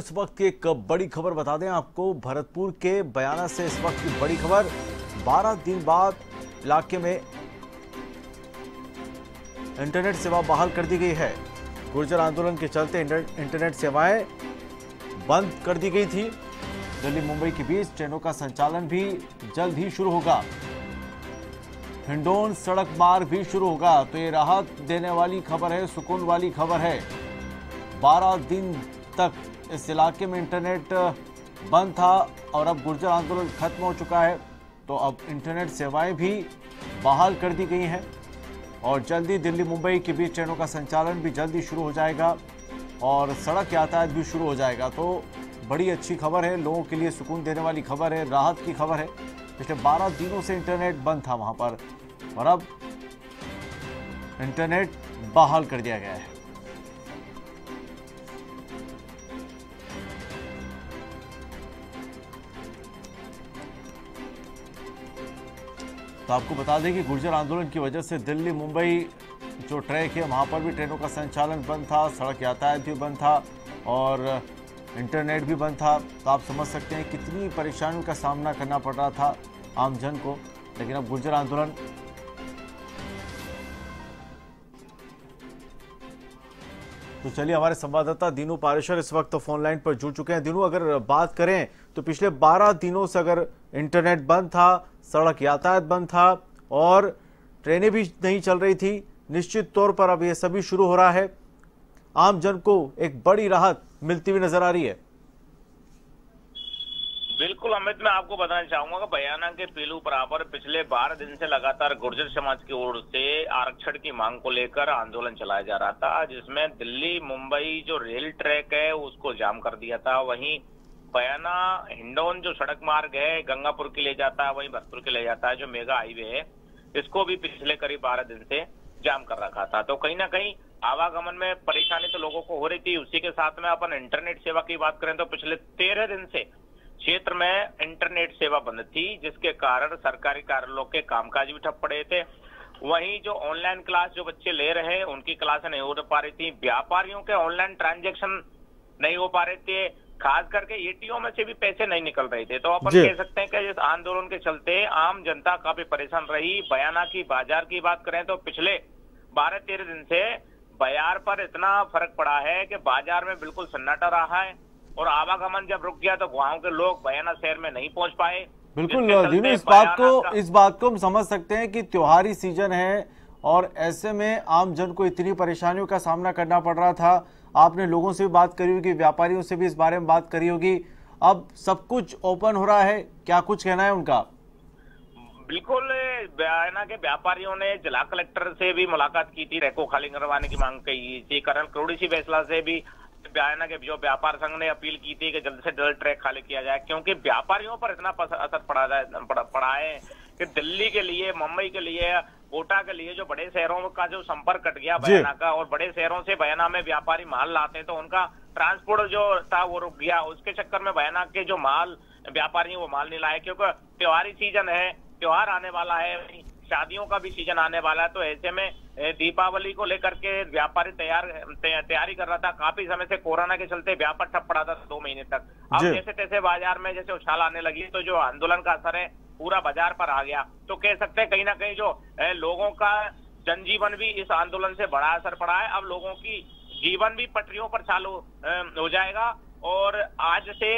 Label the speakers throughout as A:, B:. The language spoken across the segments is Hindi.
A: इस वक्त की एक बड़ी खबर बता दें आपको। भरतपुर के बयाना से इस वक्त की बड़ी खबर। 12 दिन बाद इलाके में इंटरनेट सेवा बहाल कर दी गई है। गुर्जर आंदोलन के चलते इंटरनेट सेवाएँ बंद कर दी गई थी। दिल्ली, मुंबई के बीच ट्रेनों का संचालन भी जल्द ही शुरू होगा। हिंडोन सड़क मार्ग भी शुरू होगा। तो ये राहत देने वाली खबर है, सुकून वाली खबर है। 12 दिन तक इस इलाके में इंटरनेट बंद था और अब गुर्जर आंदोलन खत्म हो चुका है। तो अब इंटरनेट सेवाएँ भी बहाल कर दी गई हैं और जल्दी दिल्ली मुंबई के बीच ट्रेनों का संचालन भी जल्दी शुरू हो जाएगा और सड़क यातायात भी शुरू हो जाएगा। तो बड़ी अच्छी खबर है, लोगों के लिए सुकून देने वाली खबर है, राहत की खबर है। पिछले 12 दिनों से इंटरनेट बंद था वहाँ पर और अब इंटरनेट बहाल कर दिया गया है। तो आपको बता दें कि गुर्जर आंदोलन की वजह से दिल्ली, मुंबई जो ट्रैक है, वहाँ पर भी ट्रेनों का संचालन बंद था, सड़क यातायात भी बंद था और इंटरनेट भी बंद था। तो आप समझ सकते हैं कितनी परेशानियों का सामना करना पड़ रहा था आमजन को। लेकिन अब गुर्जर आंदोलन तो चलिए, हमारे संवाददाता दीनू पारेश्वर इस वक्त तो फ़ोन लाइन पर जुड़ चुके हैं। दीनू, अगर बात करें तो पिछले 12 दिनों से अगर इंटरनेट बंद था, सड़क यातायात बंद था और ट्रेनें भी नहीं चल रही थी, निश्चित तौर पर अब ये सभी शुरू हो रहा है। आम जन को एक बड़ी राहत मिलती हुई नज़र आ रही है।
B: बिल्कुल, अमित, मैं आपको बताना चाहूँगा कि बयाना के पीलू बराबर पिछले बारह दिन से लगातार गुर्जर समाज की ओर से आरक्षण की मांग को लेकर आंदोलन चलाया जा रहा था, जिसमें दिल्ली, मुंबई जो रेल ट्रैक है, उसको जाम कर दिया था। वहीं बयाना हिंडौन जो सड़क मार्ग है, गंगापुर के लिए जाता है, वहीं भरतपुर के लिए जाता है, जो मेगा हाईवे है, इसको भी पिछले करीब बारह दिन से जाम कर रखा था। तो कहीं ना कहीं आवागमन में परेशानी तो लोगों को हो रही थी। उसी के साथ में अपन इंटरनेट सेवा की बात करें तो पिछले तेरह दिन से क्षेत्र में इंटरनेट सेवा बंद थी जिसके कारण सरकारी कार्यालयों के कामकाज भी ठप पड़े थे। वहीं जो ऑनलाइन क्लास जो बच्चे ले रहे हैं उनकी क्लास नहीं हो पा रही थी। व्यापारियों के ऑनलाइन ट्रांजेक्शन नहीं हो पा रहे थे। खास करके एटीओ में से भी पैसे नहीं निकल रहे थे। तो अपन कह सकते हैं कि इस आंदोलन के चलते आम जनता काफ़ी परेशान रही। बयाना की बाज़ार की बात करें तो पिछले बारह तेरह दिन से बाज़ार पर इतना फ़र्क पड़ा है कि बाज़ार में बिल्कुल सन्नाटा रहा है। और आवागमन जब रुक गया तो गाँव के लोग बयाना शहर में नहीं पहुँच पाए।
A: बिल्कुल दीनू इस बात को इस बात को हम समझ सकते हैं कि त्योहारी सीज़न है और ऐसे में आम जन को इतनी परेशानियों का सामना करना पड़ रहा था। आपने लोगों से भी बात करी होगी व्यापारियों से भी इस बारे में बात करी होगी। अब सब कुछ ओपन हो रहा है क्या कुछ कहना है उनका?
B: बिल्कुल बयाना के व्यापारियों ने जिला कलेक्टर से भी मुलाकात की थी रेको खाली करवाने की मांग की थी करण करोड़ी सी फैसला से भी बयाना के जो व्यापार संघ ने अपील की थी कि जल्द से जल्द ट्रैक खाली किया जाए क्योंकि व्यापारियों पर इतना असर पड़ा जाए पड़ा है कि दिल्ली के लिए मुंबई के लिए कोटा के लिए जो बड़े शहरों का जो संपर्क कट गया बयाना का और बड़े शहरों से बयाना में व्यापारी माल लाते हैं तो उनका ट्रांसपोर्ट जो था वो रुक गया। उसके चक्कर में बयाना के जो माल व्यापारी वो माल नहीं लाए क्योंकि त्योहारी सीज़न है त्योहार आने वाला है शादियों का भी सीज़न आने वाला है तो ऐसे में दीपावली को लेकर के व्यापारी तैयार तैयारी कर रहा था। काफ़ी समय से कोरोना के चलते व्यापार ठप पड़ा था दो महीने तक। अब जैसे तैसे बाज़ार में जैसे उछाल आने लगी तो जो आंदोलन का असर है पूरा बाज़ार पर आ गया। तो कह सकते हैं कहीं ना कहीं जो लोगों का जनजीवन भी इस आंदोलन से बड़ा असर पड़ा है। अब लोगों की जीवन भी पटरियों पर चालू हो जाएगा। और आज से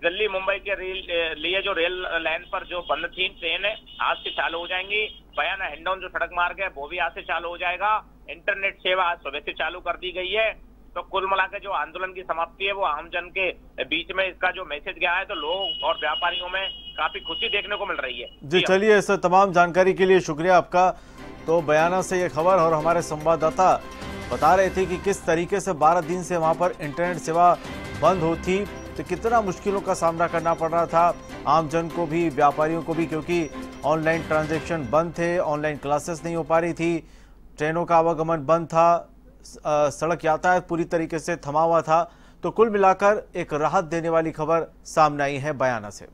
B: दिल्ली मुंबई के रेल लिए जो रेल लाइन पर जो बंद थी ट्रेन आज से चालू हो जाएँगी। बयाना हिंडौन जो सड़क मार्ग है वो भी आज से चालू हो जाएगा। इंटरनेट सेवा आज सुबह से चालू कर दी गई है। तो कुल मिलाकर जो आंदोलन की समाप्ति है वो आम जन के बीच में इसका जो मैसेज गया है तो लोग और व्यापारियों में काफ़ी खुशी देखने को मिल रही है।
A: जी चलिए सर तमाम जानकारी के लिए शुक्रिया आपका। तो बयाना से ये खबर और हमारे संवाददाता बता रहे थे कि किस तरीके से 12 दिन से वहाँ पर इंटरनेट सेवा बंद होती तो कितना मुश्किलों का सामना करना पड़ रहा था। आमजन को भी, व्यापारियों को भी, क्योंकि ऑनलाइन ट्रांजेक्शन बंद थे, ऑनलाइन क्लासेस नहीं हो पा रही थी, ट्रेनों का आवागमन बंद था सड़क यातायात पूरी तरीके से थमा हुआ था। तो कुल मिलाकर एक राहत देने वाली खबर सामने आई है बयाना से।